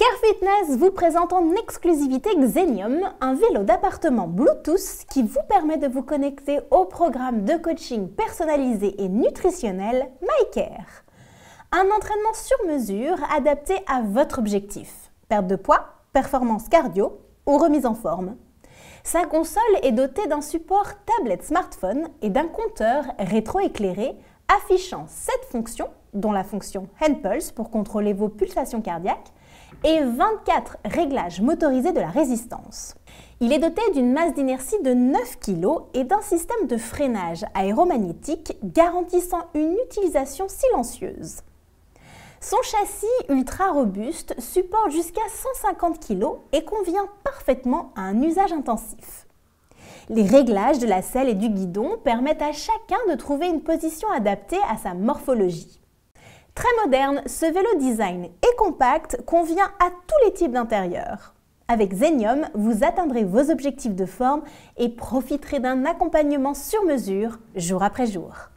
Care Fitness vous présente en exclusivité Xenium, un vélo d'appartement Bluetooth qui vous permet de vous connecter au programme de coaching personnalisé et nutritionnel MyCare. Un entraînement sur mesure adapté à votre objectif. Perte de poids, performance cardio ou remise en forme. Sa console est dotée d'un support tablette smartphone et d'un compteur rétroéclairé affichant 7 fonctions, dont la fonction Handpulse pour contrôler vos pulsations cardiaques, et 24 réglages motorisés de la résistance. Il est doté d'une masse d'inertie de 9 kg et d'un système de freinage aéromagnétique garantissant une utilisation silencieuse. Son châssis ultra robuste supporte jusqu'à 150 kg et convient parfaitement à un usage intensif. Les réglages de la selle et du guidon permettent à chacun de trouver une position adaptée à sa morphologie. Très moderne, ce vélo design et compact convient à tous les types d'intérieurs. Avec Zenium, vous atteindrez vos objectifs de forme et profiterez d'un accompagnement sur mesure jour après jour.